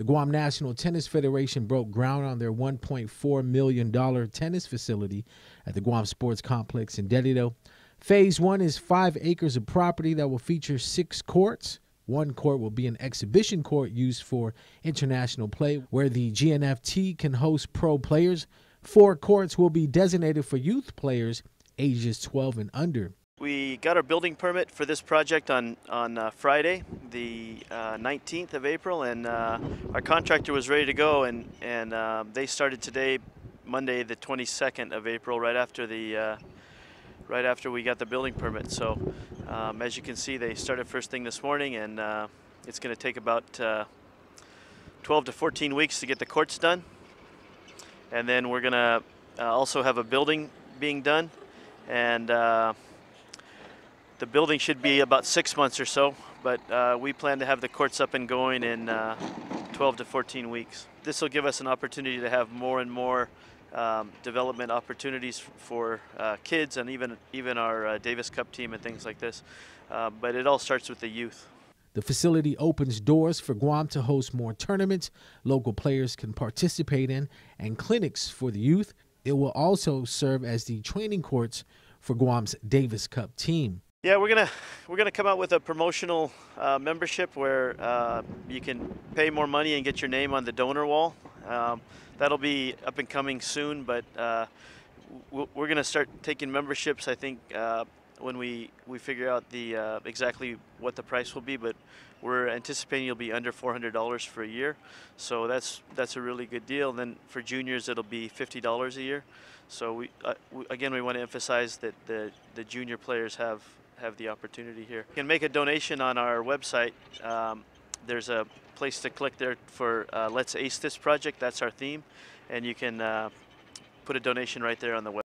The Guam National Tennis Federation broke ground on their $1.4 million tennis facility at the Guam Sports Complex in Dededo. Phase one is five acres of property that will feature six courts. One court will be an exhibition court used for international play, where the GNTF can host pro players. Four courts will be designated for youth players ages 12 and under. We got our building permit for this project on, on uh, Friday, the uh, 19th of April, and uh, our contractor was ready to go, and, and uh, they started today, Monday, the 22nd of April, right after the uh, right after we got the building permit. So, um, as you can see, they started first thing this morning, and uh, it's going to take about 12 to 14 weeks to get the courts done, and then we're going to also have a building being done, and the building should be about six months or so, but uh, we plan to have the courts up and going in uh, 12 to 14 weeks. This will give us an opportunity to have more and more um, development opportunities for uh, kids and even even our uh, Davis Cup team and things like this. Uh, but it all starts with the youth. The facility opens doors for Guam to host more tournaments local players can participate in and clinics for the youth. It will also serve as the training courts for Guam's Davis Cup team. Yeah, we're gonna we're gonna come out with a promotional uh, membership where uh, you can pay more money and get your name on the donor wall. Um, that'll be up and coming soon, but uh, we're gonna start taking memberships. I think uh, when we we figure out the uh, exactly what the price will be, but we're anticipating it'll be under $400 for a year, so that's that's a really good deal. And then for juniors, it'll be $50 a year. So we, uh, we again we want to emphasize that the the junior players have have the opportunity here. You can make a donation on our website. Um, there's a place to click there for uh, Let's Ace This project. That's our theme. And you can uh, put a donation right there on the web.